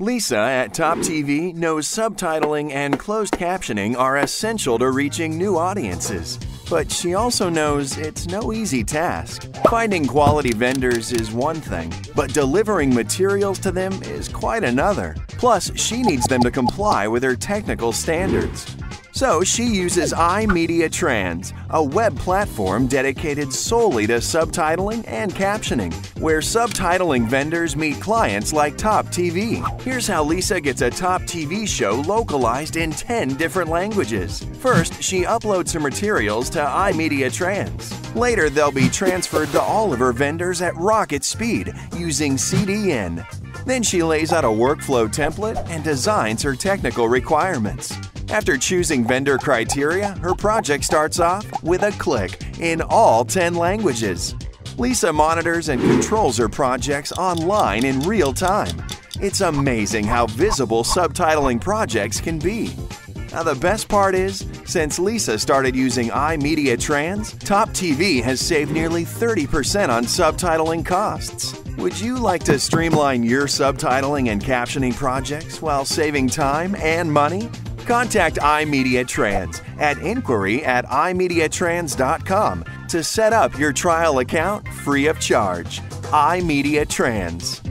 Lisa at Top TV knows subtitling and closed captioning are essential to reaching new audiences. But she also knows it's no easy task. Finding quality vendors is one thing, but delivering materials to them is quite another. Plus, she needs them to comply with her technical standards. So she uses iMediaTrans, a web platform dedicated solely to subtitling and captioning, where subtitling vendors meet clients like Top TV. Here's how Lisa gets a Top TV show localized in 10 different languages. First, she uploads her materials to iMediaTrans. Later, they'll be transferred to all of her vendors at rocket speed using CDN. Then she lays out a workflow template and designs her technical requirements. After choosing vendor criteria, her project starts off with a click in all 10 languages. Lisa monitors and controls her projects online in real time. It's amazing how visible subtitling projects can be. Now, the best part is, since Lisa started using iMediaTrans, Top TV has saved nearly 30% on subtitling costs. Would you like to streamline your subtitling and captioning projects while saving time and money? Contact iMediaTrans at inquiry at imediatrans.com to set up your trial account free of charge. iMediaTrans.